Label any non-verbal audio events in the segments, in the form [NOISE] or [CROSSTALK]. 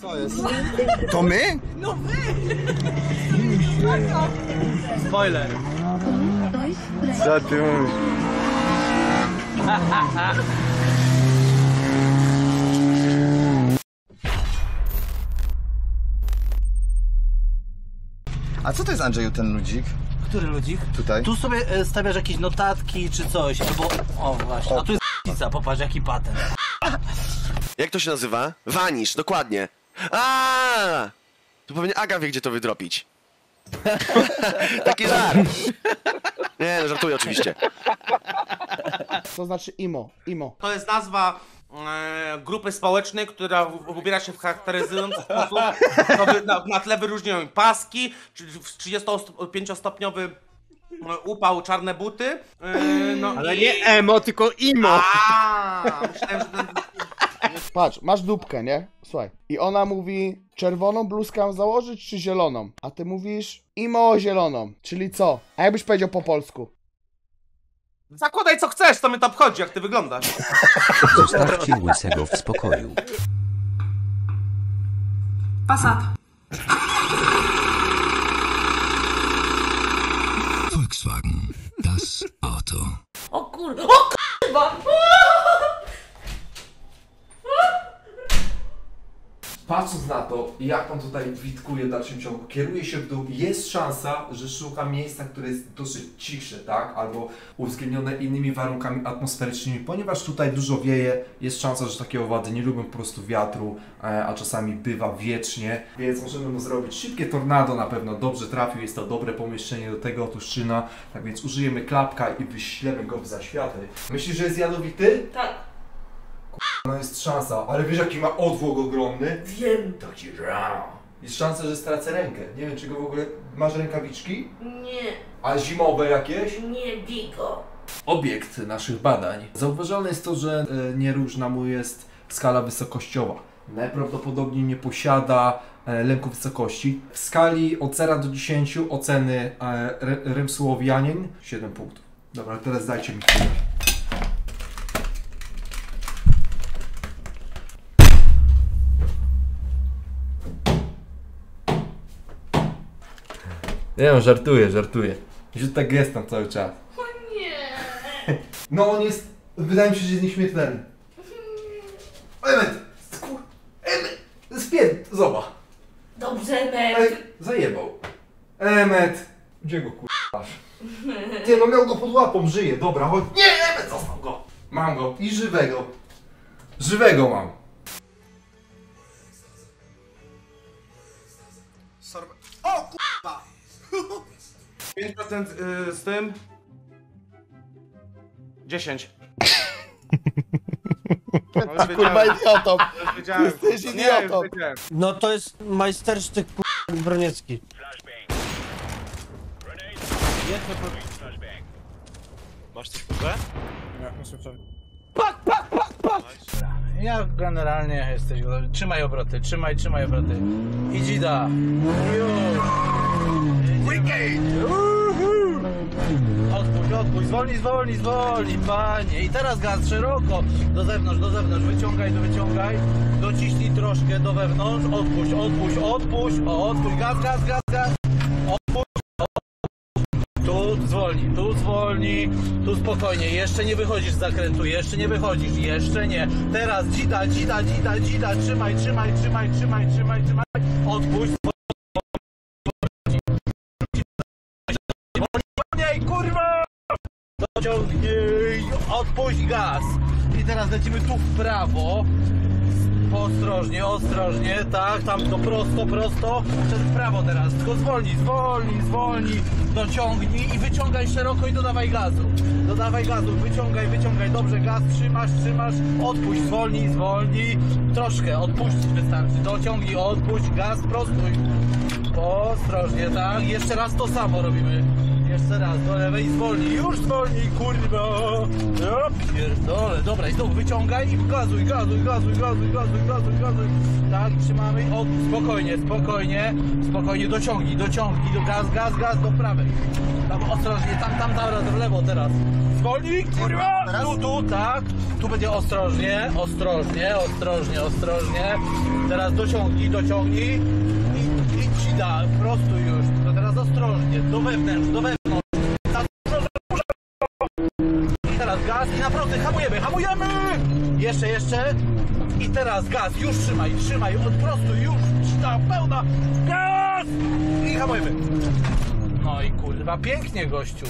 Co jest? To my? Spoiler. Co ty mówisz? A co to jest Andrzeju ten ludzik? Który ludzik? Tutaj. Tu sobie e, stawiasz jakieś notatki czy coś, albo... O właśnie, a tu jest p***ica, [LAUGHS] popatrz jaki patent. Jak to się nazywa? Vanish, dokładnie. A! Tu pewnie Aga wie, gdzie to wydropić. [LAUGHS] Taki żart. Nie, no żartuję oczywiście. To znaczy imo, imo. To jest nazwa e, grupy społecznej, która w- ubiera się w charakteryzujący sposób. To wy, na, na tle wyróżniają paski, czy- 35-stopniowy e, upał, czarne buty. E, no Ale i... nie emo, tylko imo. A, myślałem, że ten... Patrz, masz dupkę, nie? Słuchaj. I ona mówi, czerwoną bluzkę mam założyć czy zieloną? A ty mówisz, imo zieloną. Czyli co? A jakbyś powiedział po polsku? Zakładaj co chcesz, to mnie to obchodzi, jak ty wyglądasz. Zostawcie łysego w spokoju. Volkswagen. Das Auto. O kur... O kurwa! Patrząc na to, jak on tutaj witkuje w dalszym ciągu, kieruje się w dół, jest szansa, że szuka miejsca, które jest dosyć cichsze, tak? Albo uwzględnione innymi warunkami atmosferycznymi, ponieważ tutaj dużo wieje, jest szansa, że takie owady nie lubią po prostu wiatru, e, a czasami bywa wiecznie, więc możemy mu zrobić szybkie tornado, na pewno dobrze trafił, jest to dobre pomieszczenie do tego otuszczyna, tak więc użyjemy klapka i wyślemy go w zaświaty. Myślisz, że jest jadowity? Tak, No jest szansa, ale wiesz jaki ma odwłok ogromny? wiem. Taki rau. Jest szansa, że stracę rękę. Nie wiem, czy go w ogóle... Masz rękawiczki? Nie, A zimowe jakieś? nie Digo. Obiekt naszych badań. Zauważalne jest to, że e, nieróżna mu jest skala wysokościowa. Najprawdopodobniej nie posiada e, lęku wysokości. W skali od 0 do 10 oceny e, Remsłowianin 7 punktów. Dobra, teraz dajcie mi chwilę. Nie wiem, żartuję, żartuję. Że tak jest tam cały czas. Nie. [LAUGHS] No on jest, wydaje mi się, że jest nieśmiertelny. Emet! Skur... Emet! Spierd... Zobacz. Dobrze, Ej, Met. zajebał. Emet! Gdzie go kurwasz? Nie no, miał go pod łapą, żyje, dobra, chodź. Nie, Emet, został go. Mam go i żywego. Żywego mam. O kurwa! 5% y, z tym... 10. [LAUGHS] No, Kurwa idiotą. jesteś Nie, idiotą. No to jest majstersztyk k***a, Broniecki. Ja generalnie jesteś. Trzymaj obroty, trzymaj, trzymaj obroty. I dzida. Już. Uhu. Odpuść, odpuść, zwolnij, zwolnij, zwolnij, panie. I teraz gaz szeroko. Do zewnątrz, do zewnątrz. Wyciągaj, do wyciągaj. Dociśnij troszkę do wewnątrz. Odpuść, odpuść, odpuść. O, odpuść, gaz, gaz, gaz, gaz. Odpuść. Tu zwolnij, tu zwolnij, tu spokojnie, jeszcze nie wychodzisz z zakrętu, jeszcze nie wychodzisz, jeszcze nie. Teraz dzida, dzida, dzida, dzida, trzymaj, trzymaj, trzymaj, trzymaj, trzymaj, trzymaj. Odpuść. Dociągnij, odpuść gaz. I teraz lecimy tu w prawo. Ostrożnie, ostrożnie, tak, tam to prosto, prosto, przed w prawo teraz, tylko zwolnij, zwolnij, zwolnij, dociągnij i wyciągaj szeroko i dodawaj gazu, dodawaj gazu, wyciągaj, wyciągaj, dobrze, gaz, trzymasz, trzymasz, odpuść, zwolnij, zwolnij, troszkę, odpuścić wystarczy, dociągnij, odpuść, gaz, prostuj, ostrożnie, tak, jeszcze raz to samo robimy, Jeszcze raz, do lewej zwolnij, już zwolnij, kurwa! Ja pierdolę, dobra i znowu wyciągaj i gazuj, gazuj, gazuj, gazuj, gazuj, gazuj, gazuj. Tak, trzymamy, o, spokojnie, spokojnie, spokojnie, dociągnij, dociągnij, do gaz, gaz, gaz, do prawej. Tam ostrożnie, tam, tam, tam, w lewo teraz. Zwolnij, kurwa! Tu, tu, tak, tu będzie ostrożnie, ostrożnie, ostrożnie, ostrożnie. Teraz dociągnij, dociągnij i, i ci da, prosto już. To teraz ostrożnie, do wewnątrz, do wewnątrz. Gaz i naprawdę hamujemy, hamujemy! Jeszcze, jeszcze. I teraz gaz, już trzymaj, trzymaj, od prostu, już, ta pełna, gaz! I hamujemy. No i kurwa, pięknie gościu.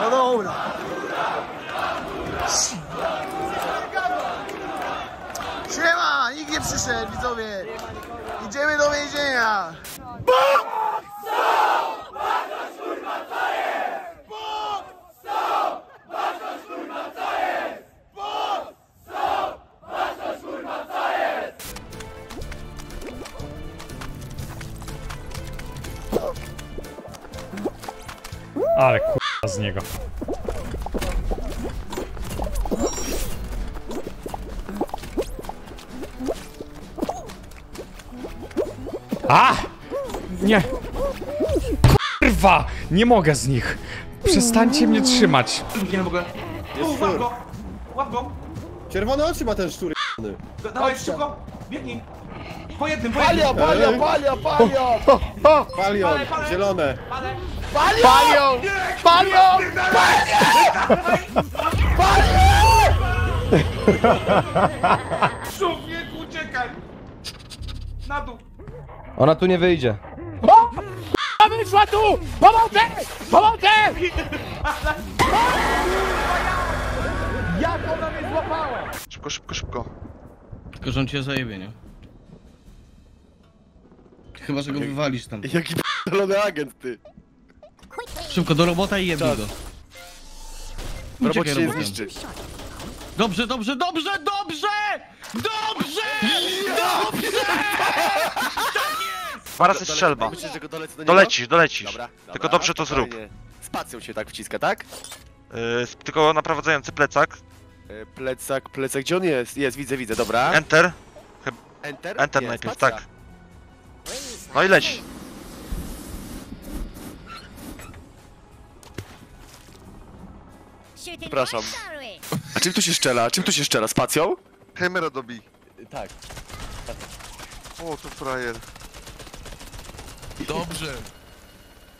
No dobra. Siema, nikt nie przyszedł, widzowie. Idziemy do więzienia. Ale kurwa z niego. A! Nie! Kurwa! Nie mogę z nich! Przestańcie mnie trzymać! Nie mogę. U, łap go! Łap go! Czerwone oczy ma ten szczur. Da- Dawaj, szybko! Biegnij! Po jednym, po Palio, jednym! palio, palio, palio! Palion, Palę, palę. zielone. Ale... Palio! Palio! Człowieku, uciekaj! Na dół! Ona tu nie wyjdzie. Wyszła tu! Pomocy! Pomocy! Jak ona mnie złapała? Szybko, szybko, szybko. Tylko, że on cię zajebie, nie? Chyba, że go wywalisz tam. Jaki p***dolony agent, ty. Szybko do robota i jebnij go. Uciekaj robocie się robotem. zniszczy. Dobrze, dobrze, dobrze, dobrze! Dobrze! Dwa razy strzelba. Myślisz, że go dolecę do niego? Dolecisz, dolecisz. Dobra, dobra, Tylko dobrze to zrób. spokojnie. Spacją się tak wciska, tak? Yy, tylko naprowadzający plecak. E, Plecak, plecak, gdzie on jest? Jest, widzę, widzę, dobra. Enter. Enter? Enter Nie, najpierw, spacja. tak. No i leć. Przepraszam. A czym tu się szczela? Czym tu się szczela? Spacją? Kamera dobi. Tak. O, to frajer. Dobrze.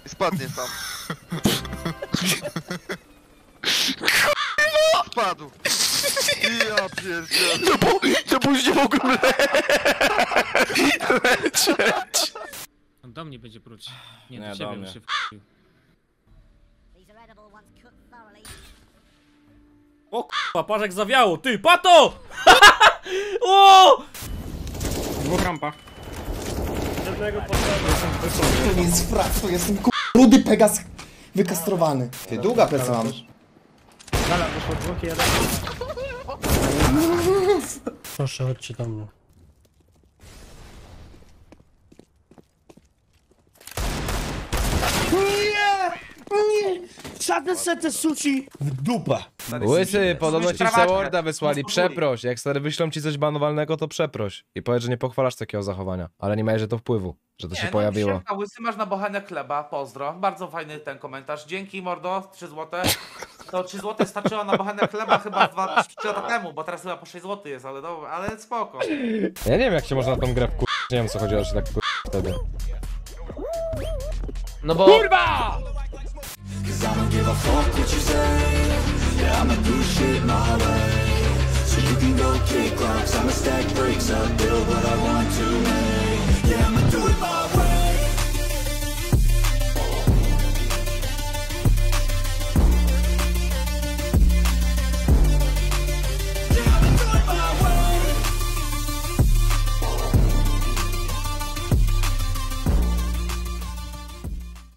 Spadnie tam. Spadł. Ja pierdzielę. No bo, no bo już nie mogłem le- lecieć. On do mnie będzie pruć. Nie, Nie, do do ciebie mnie. bym się w***ił. O k***a, parzek zawiało, ty, pato! [LAUGHS] o! Dwóch rampach. To nie jest frak, to jestem k***, rudy Pegas wykastrowany. Ty, długa pleca mam. Proszę, chodźcie do mnie. Żadne sety suci w dupę. Łysy, podobno ci Sprawaczkę. Seworda wysłali, przeproś. Jak stary wyślą ci coś banowalnego, to przeproś. I powiedz, że nie pochwalasz takiego zachowania. Ale nie miałeś, że to wpływu, że to się pojawiło. No, siemka, łysy masz na bochane chleba, pozdro. Bardzo fajny ten komentarz. Dzięki mordo, 3 złote. To 3 złote starczyło na bochane chleba chyba 2 3 lata temu, bo teraz chyba po 6 zł jest, ale dobra, ale spoko. Ja nie wiem, jak się można na tą grę wkur... Nie wiem, co chodziło, że się tak wkur... wtedy. No bo... Kurwa! Yeah, I'ma do shit my way. So you can go kick rocks. I'ma stack bricks up Build what I want to make. Yeah, I'ma do it my